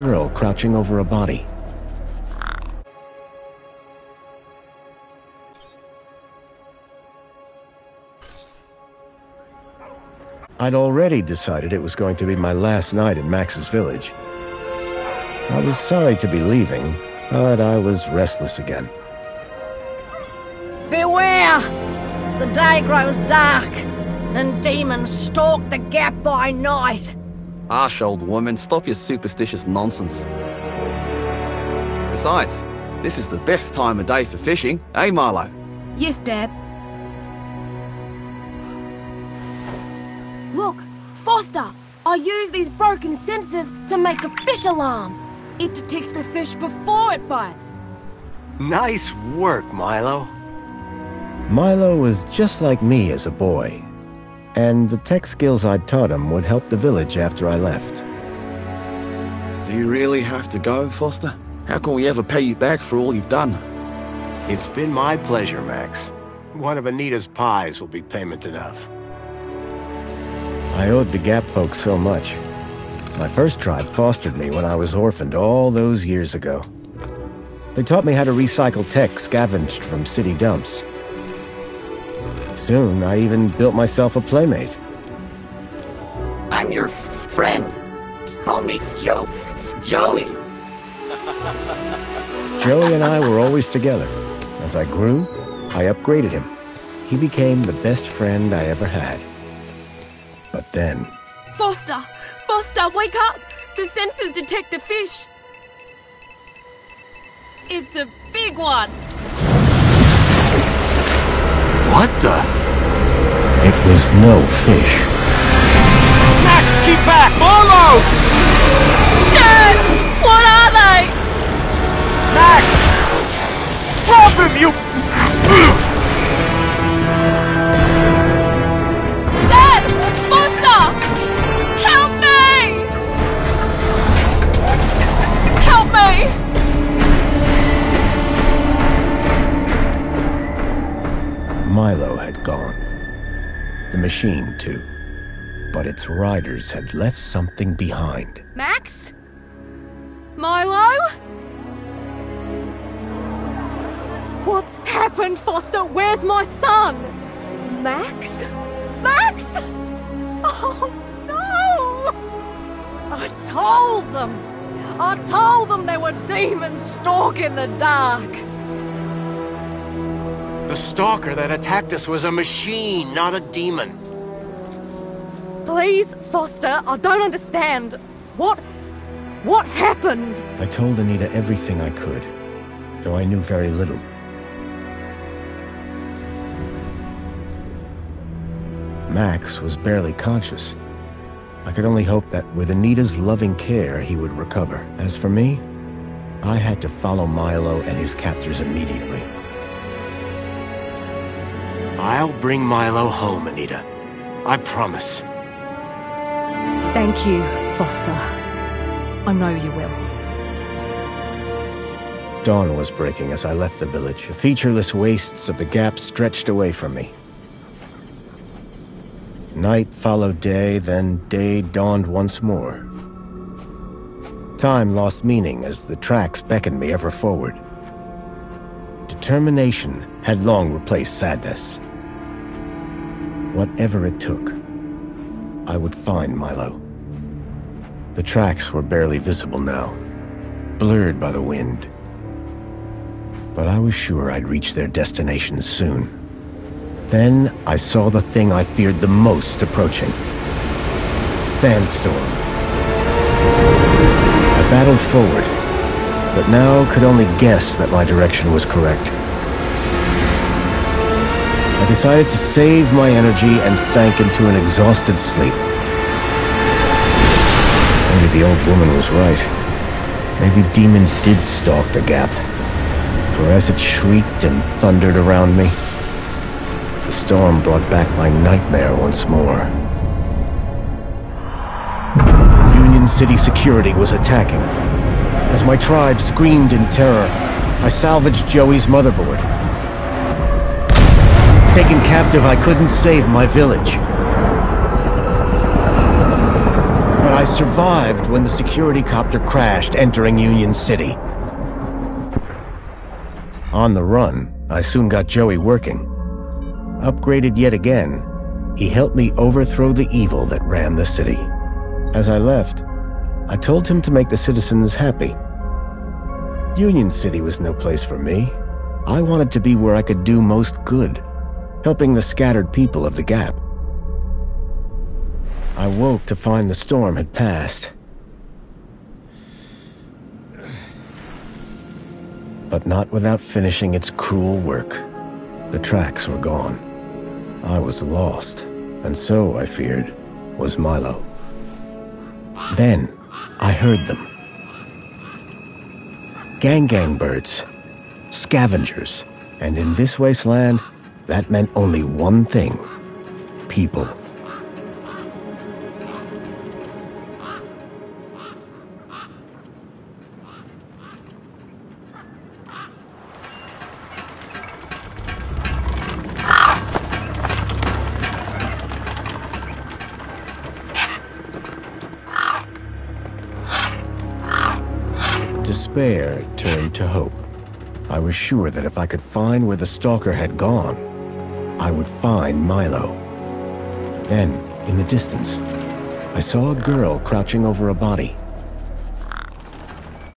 girl crouching over a body. I'd already decided it was going to be my last night in Max's village. I was sorry to be leaving, but I was restless again. Beware! The day grows dark, and demons stalk the gap by night. Harsh old woman, stop your superstitious nonsense. Besides, this is the best time of day for fishing, eh, Milo? Yes, Dad. Look, Foster! I use these broken sensors to make a fish alarm. It detects the fish before it bites. Nice work, Milo. Milo was just like me as a boy, and the tech skills I'd taught him would help the village after I left. Do you really have to go, Foster? How can we ever pay you back for all you've done? It's been my pleasure, Max. One of Anita's pies will be payment enough. I owed the Gap folks so much. My first tribe fostered me when I was orphaned all those years ago. They taught me how to recycle tech scavenged from city dumps. Soon, I even built myself a playmate. I'm your friend. Call me Joe. Joey. Joey and I were always together. As I grew, I upgraded him. He became the best friend I ever had. But then... Foster! Foster, wake up! The sensors detect a fish! It's a big one! What the? It was no fish. Max, keep back! Follow! Dad! What are they? Max! Drop him, you... Dad! Foster! Help me! Help me! Milo had gone. The machine, too. But its riders had left something behind. Max? Milo? What's happened, Foster? Where's my son? Max? Max? Oh, no! I told them! I told them there were demons stalking the dark! The stalker that attacked us was a machine, not a demon. Please, Foster, I don't understand. What. What happened? I told Anita everything I could, though I knew very little. Max was barely conscious. I could only hope that with Anita's loving care, he would recover. As for me, I had to follow Milo and his captors immediately. I'll bring Milo home, Anita. I promise. Thank you, Foster. I know you will. Dawn was breaking as I left the village. The featureless wastes of the gap stretched away from me. Night followed day, then day dawned once more. Time lost meaning as the tracks beckoned me ever forward. Determination had long replaced sadness. Whatever it took, I would find Milo. The tracks were barely visible now, blurred by the wind. But I was sure I'd reach their destination soon. Then I saw the thing I feared the most approaching. Sandstorm. I battled forward, but now could only guess that my direction was correct. Decided to save my energy and sank into an exhausted sleep. Maybe the old woman was right. Maybe demons did stalk the gap. For as it shrieked and thundered around me, the storm brought back my nightmare once more. Union City security was attacking. As my tribe screamed in terror, I salvaged Joey's motherboard. Taken captive, I couldn't save my village. But I survived when the security copter crashed entering Union City. On the run, I soon got Joey working. Upgraded yet again, he helped me overthrow the evil that ran the city. As I left, I told him to make the citizens happy. Union City was no place for me. I wanted to be where I could do most good, helping the scattered people of the Gap. I woke to find the storm had passed. But not without finishing its cruel work. The tracks were gone. I was lost, and so, I feared, was Milo. Then, I heard them. Gang gang birds, scavengers, and in this wasteland, that meant only one thing people. Despair turned to hope. I was sure that if I could find where the stalker had gone, I would find Milo. Then, in the distance, I saw a girl crouching over a body.